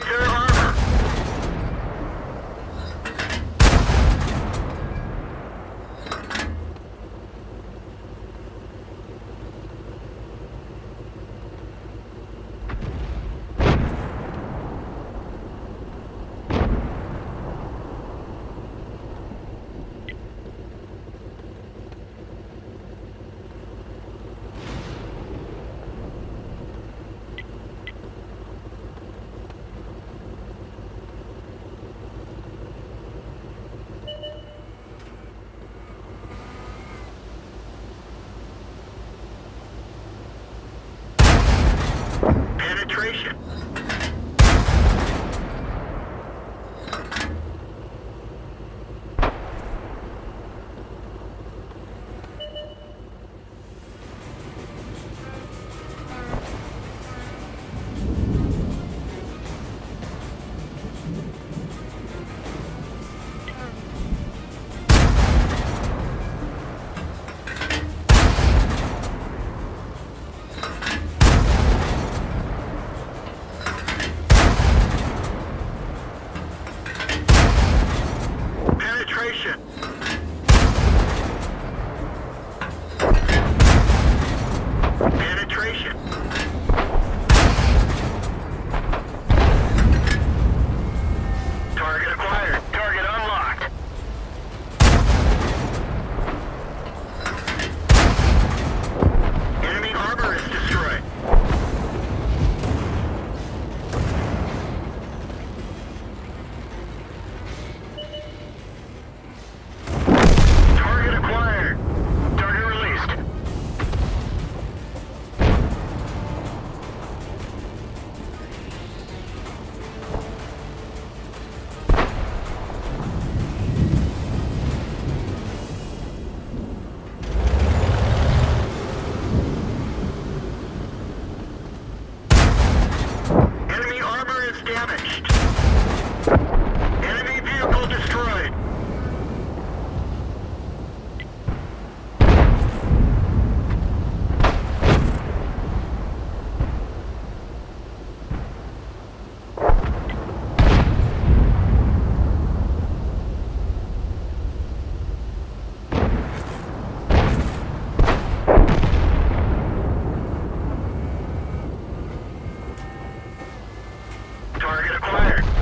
Secure damaged. Target acquired.